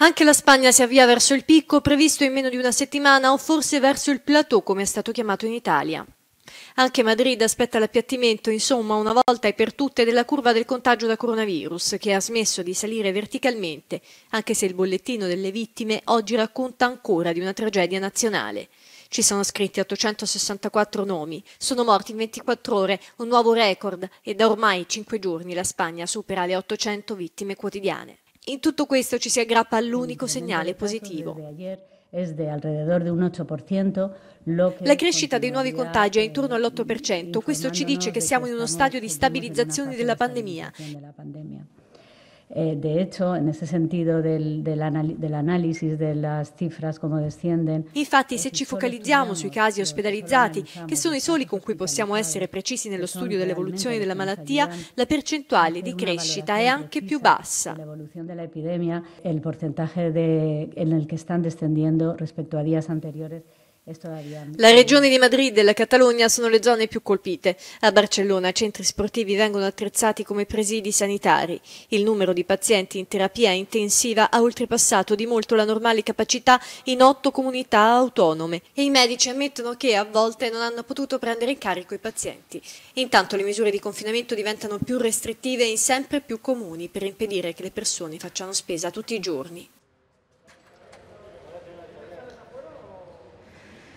Anche la Spagna si avvia verso il picco previsto in meno di una settimana o forse verso il plateau come è stato chiamato in Italia. Anche Madrid aspetta l'appiattimento, insomma, una volta e per tutte, della curva del contagio da coronavirus, che ha smesso di salire verticalmente, anche se il bollettino delle vittime oggi racconta ancora di una tragedia nazionale. Ci sono scritti 864 nomi, sono morti in 24 ore, un nuovo record, e da ormai 5 giorni la Spagna supera le 800 vittime quotidiane. In tutto questo ci si aggrappa all'unico segnale positivo. La crescita dei nuovi contagi è intorno all'8%, questo ci dice che siamo in uno stadio di stabilizzazione della pandemia. Eh, de hecho, en ese sentido del, del, del, análisis de las cifras come descienden. Infatti, se ci focalizziamo sui casi ospedalizzati, che sono i soli con cui possiamo essere precisi nello studio dell'evoluzione della malattia, la percentuale di crescita è anche più bassa. L'evoluzione dell'epidemia, il percentuale nel che stanno descendiendo rispetto a días anteriores la regione di Madrid e la Catalogna sono le zone più colpite. A Barcellona centri sportivi vengono attrezzati come presidi sanitari. Il numero di pazienti in terapia intensiva ha oltrepassato di molto la normale capacità in otto comunità autonome e i medici ammettono che a volte non hanno potuto prendere in carico i pazienti. Intanto le misure di confinamento diventano più restrittive e sempre più comuni per impedire che le persone facciano spesa tutti i giorni.